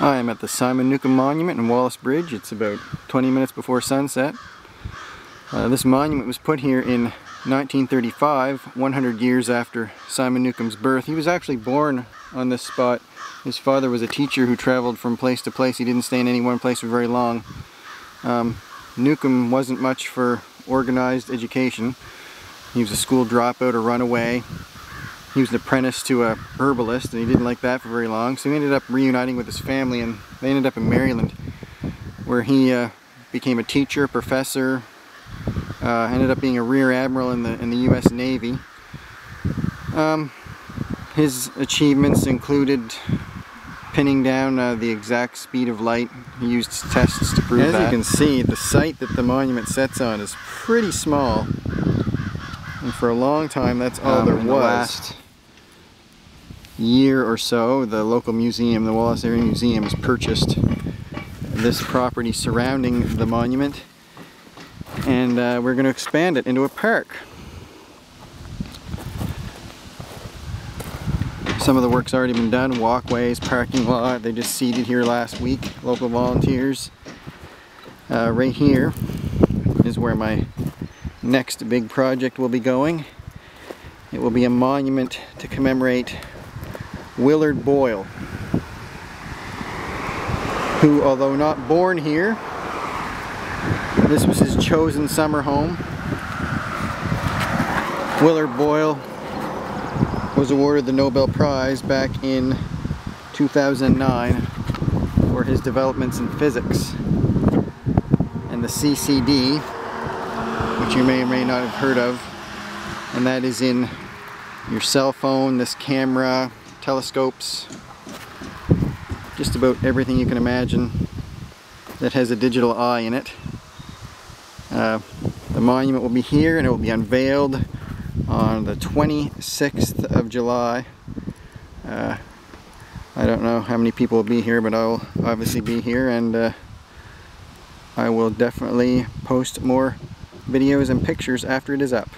I am at the Simon Newcomb Monument in Wallace Bridge. It's about 20 minutes before sunset. Uh, this monument was put here in 1935, 100 years after Simon Newcomb's birth. He was actually born on this spot. His father was a teacher who traveled from place to place. He didn't stay in any one place for very long. Um, Newcomb wasn't much for organized education. He was a school dropout or runaway he was an apprentice to a herbalist and he didn't like that for very long so he ended up reuniting with his family and they ended up in Maryland where he uh, became a teacher, professor, uh, ended up being a rear admiral in the, in the US Navy. Um, his achievements included pinning down uh, the exact speed of light. He used tests to prove As that. As you can see, the site that the monument sets on is pretty small. And for a long time, that's all um, there was year or so, the local museum, the Wallace Area Museum, has purchased this property surrounding the monument and uh, we're going to expand it into a park. Some of the work's already been done, walkways, parking lot, they just seeded here last week, local volunteers. Uh, right here is where my next big project will be going. It will be a monument to commemorate Willard Boyle, who, although not born here, this was his chosen summer home. Willard Boyle was awarded the Nobel Prize back in 2009 for his developments in physics. And the CCD, which you may or may not have heard of, and that is in your cell phone, this camera, telescopes, just about everything you can imagine that has a digital eye in it. Uh, the monument will be here and it will be unveiled on the 26th of July. Uh, I don't know how many people will be here, but I will obviously be here and uh, I will definitely post more videos and pictures after it is up.